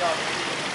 job.